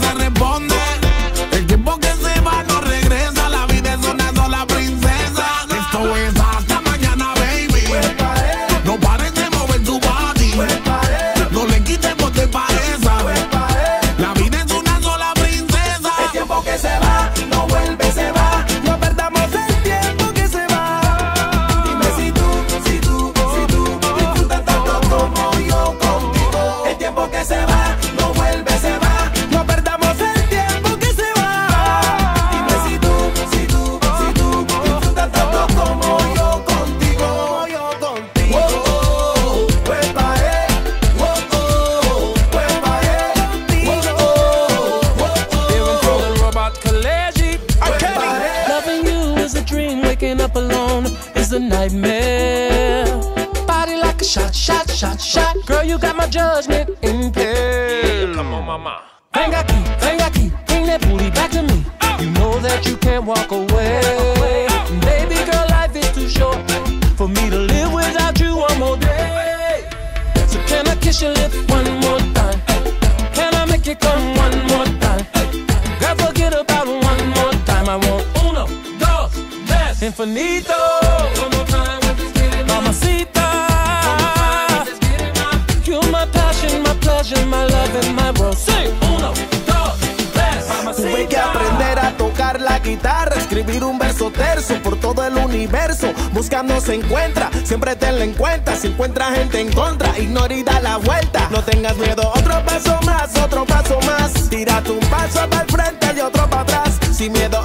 Verde a nightmare. Body like a shot, shot, shot, shot. Girl, you got my judgment impaired. Come on, mama. Venga aquí, venga aquí, bring that booty back to me. Oh. You know that you can't walk away. Baby girl, life is too short for me to live without you one more day. So can I kiss your lips one more time? Can I make you come infinito. Mamacita. My pleasure, my love, and my world. Say uno, dos, tres, Tuve que aprender a tocar la guitarra, escribir un verso terzo por todo el universo. Buscando se encuentra, siempre tenlo en cuenta. Si encuentra gente en contra, ignora y da la vuelta. No tengas miedo, otro paso más, otro paso más. Tírate un paso para el frente y otro para atrás. Sin miedo,